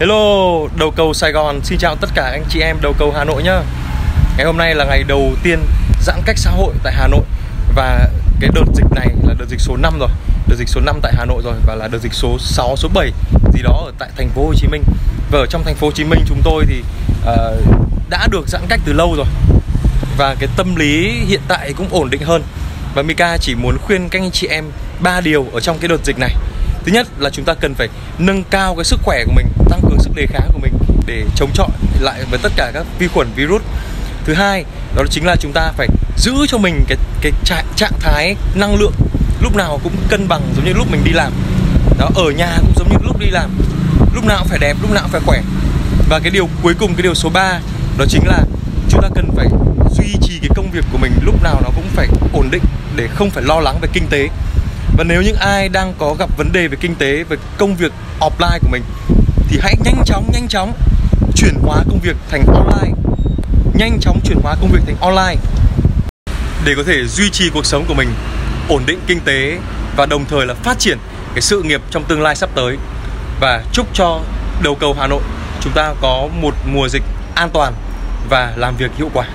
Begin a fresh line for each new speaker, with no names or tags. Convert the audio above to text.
Hello, đầu cầu Sài Gòn. Xin chào tất cả anh chị em đầu cầu Hà Nội nhá. Ngày hôm nay là ngày đầu tiên giãn cách xã hội tại Hà Nội. Và cái đợt dịch này là đợt dịch số 5 rồi. Đợt dịch số 5 tại Hà Nội rồi Và là đợt dịch số 6, số 7 gì đó ở tại thành phố Hồ Chí Minh. Và ở trong thành phố Hồ Chí Minh chúng tôi thì uh, đã được giãn cách từ lâu rồi. Và cái tâm lý hiện tại cũng ổn định hơn. Và Mika chỉ muốn khuyên các anh chị em ba điều ở trong cái đợt dịch này. Thứ nhất là chúng ta cần phải nâng cao cái sức khỏe của mình tăng cường sức đề kháng của mình để chống chọi lại với tất cả các vi khuẩn virus. Thứ hai đó chính là chúng ta phải giữ cho mình cái cái trạng, trạng thái năng lượng lúc nào cũng cân bằng giống như lúc mình đi làm. Đó ở nhà cũng giống như lúc đi làm. Lúc nào cũng phải đẹp lúc nào cũng phải khỏe. Và cái điều cuối cùng cái điều số 3 đó chính là chúng ta cần phải duy trì cái công việc của mình lúc nào nó cũng phải ổn định để không phải lo lắng về kinh tế. Và nếu những ai đang có gặp vấn đề về kinh tế về công việc offline của mình thì hãy nhanh chóng nhanh chóng chuyển hóa công việc thành online. Nhanh chóng chuyển hóa công việc thành online để có thể duy trì cuộc sống của mình ổn định kinh tế và đồng thời là phát triển cái sự nghiệp trong tương lai sắp tới. Và chúc cho đầu cầu Hà Nội chúng ta có một mùa dịch an toàn và làm việc hiệu quả.